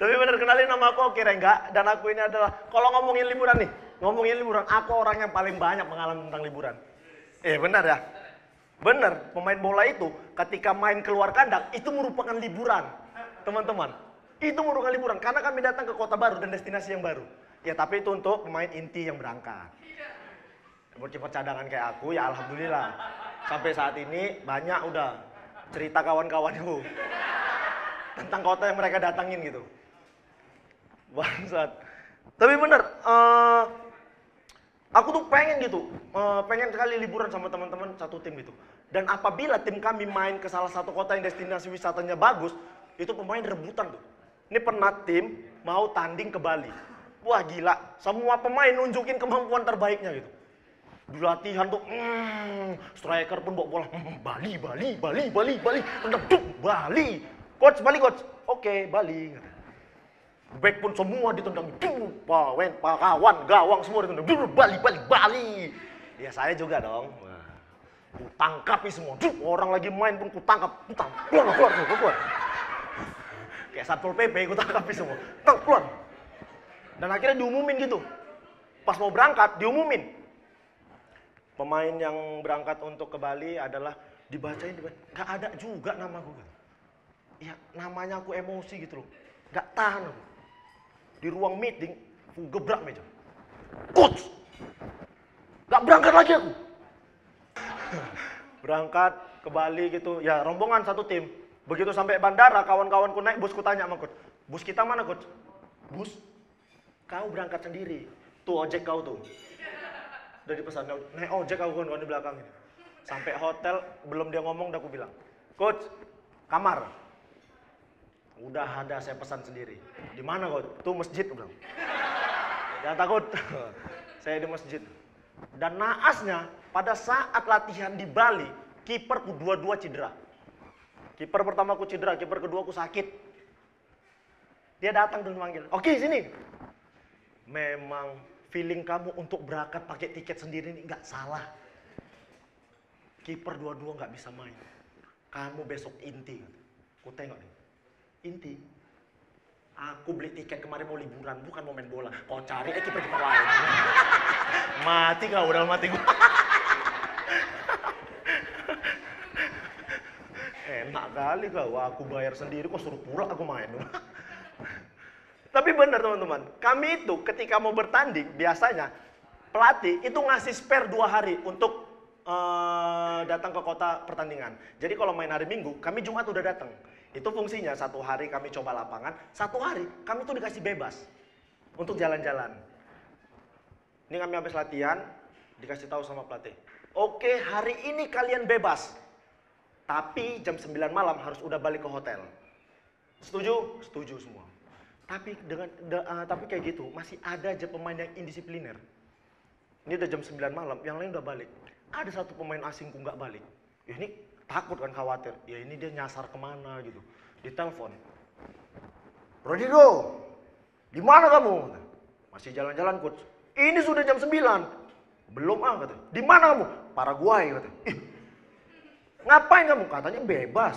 Tapi bener kenalin nama aku Oki Rengga dan aku ini adalah kalau ngomongin liburan nih, ngomongin liburan, aku orang yang paling banyak pengalaman tentang liburan. Eh benar ya? Bener, pemain bola itu ketika main keluar kandang itu merupakan liburan, teman-teman. Itu merupakan liburan karena kami datang ke kota baru dan destinasi yang baru. Ya tapi itu untuk pemain inti yang berangkat. Buat cadangan kayak aku ya alhamdulillah. Sampai saat ini banyak udah cerita kawan-kawanku tentang kota yang mereka datangin gitu. Bangsat. Tapi bener, eh, aku tuh pengen gitu, eh, pengen sekali liburan sama teman-teman satu tim gitu. Dan apabila tim kami main ke salah satu kota yang destinasi wisatanya bagus, itu pemain rebutan tuh. Ini pernah tim mau tanding ke Bali. Wah gila, semua pemain nunjukin kemampuan terbaiknya gitu. Di latihan tuh, mm, striker pun bawa bola, mm, Bali, Bali, Bali, Bali, Bali, tendang, duk, Bali. Coach, Bali coach. Oke, Bali. Back pun semua ditendang, duk, pawen, pak kawan, gawang semua ditendang, duk, Bali, Bali, Bali. Ya saya juga dong. Wah. Ku tangkapi semua, duk, orang lagi main pun ku tangkap, ku tangkap, keluar, keluar, keluar, keluar. Kayak satpol pp, ku tangkapi semua, tang, keluar. Dan akhirnya diumumin gitu. Pas mau berangkat, diumumin pemain yang berangkat untuk ke Bali adalah dibacain, dibacain. Gak ada juga nama gue. Ya namanya aku emosi gitu loh. Gak tahan aku. Di ruang meeting, aku gebrak meja. Coach! Gak berangkat lagi aku. berangkat ke Bali gitu. Ya rombongan satu tim. Begitu sampai bandara, kawan-kawanku naik bus, ku tanya sama coach. Bus kita mana coach? Bus? Kau berangkat sendiri. Tuh ojek kau tuh udah dipesan naik ojek aku kan di belakang sampai hotel belum dia ngomong udah aku bilang coach kamar udah ada saya pesan sendiri di mana coach tuh masjid bilang jangan takut saya di masjid dan naasnya pada saat latihan di Bali kiperku dua-dua cedera kiper pertama aku cedera kiper kedua aku sakit dia datang dan manggil oke sini memang feeling kamu untuk berangkat pakai tiket sendiri ini nggak salah. Kiper dua-dua nggak bisa main. Kamu besok inti. Ku tengok nih. Inti. Aku beli tiket kemarin mau liburan, bukan mau main bola. Kau cari eh kiper kiper lain. mati kau udah mati gua. Enak kali kau, aku bayar sendiri kok suruh pula aku main. Tapi benar teman-teman, kami itu ketika mau bertanding biasanya pelatih itu ngasih spare dua hari untuk uh, datang ke kota pertandingan. Jadi kalau main hari Minggu, kami Jumat udah datang. Itu fungsinya satu hari kami coba lapangan, satu hari kami tuh dikasih bebas untuk jalan-jalan. Ini kami habis latihan, dikasih tahu sama pelatih. Oke, hari ini kalian bebas. Tapi jam 9 malam harus udah balik ke hotel. Setuju? Setuju semua. Tapi dengan uh, tapi kayak gitu masih ada aja pemain yang indisipliner. Ini udah jam 9 malam, yang lain udah balik. Ada satu pemain asingku nggak balik. Ya ini takut kan khawatir. Ya ini dia nyasar ke mana gitu. Ditelepon. Rodrigo, di mana kamu? Masih jalan-jalan coach. Ini sudah jam 9. Belum ah kata. Di mana kamu? Paraguay kata. Ih, ngapain kamu? Katanya bebas.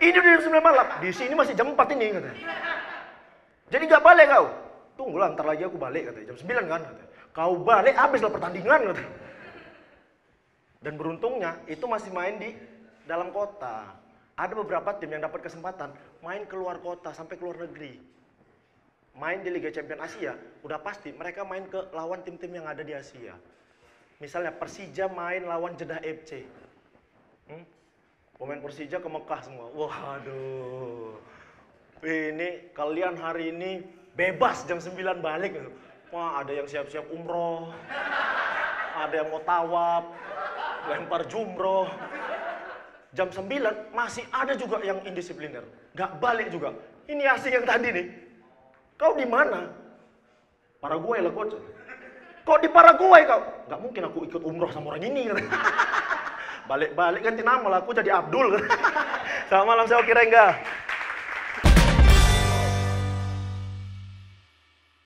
Ini udah jam 9 malam. Di sini masih jam 4 ini katanya. Jadi gak balik kau. Tunggulah ntar lagi aku balik katanya. Jam 9 kan katanya. Kau balik habislah pertandingan katanya. Dan beruntungnya itu masih main di dalam kota. Ada beberapa tim yang dapat kesempatan main keluar kota sampai keluar negeri. Main di Liga Champions Asia, udah pasti mereka main ke lawan tim-tim yang ada di Asia. Misalnya Persija main lawan Jeddah FC. Hmm? Pemain Persija ke Mekah semua. Waduh ini kalian hari ini bebas jam 9 balik gitu. Wah ada yang siap-siap umroh, ada yang mau tawaf, lempar jumroh. Jam 9 masih ada juga yang indisipliner, nggak balik juga. Ini asing yang tadi nih. Kau di mana? Paraguay lah coach. Kok di Paraguay kau? Nggak mungkin aku ikut umroh sama orang ini. Balik-balik ganti nama lah, aku jadi Abdul. Selamat malam saya Oki Rengga.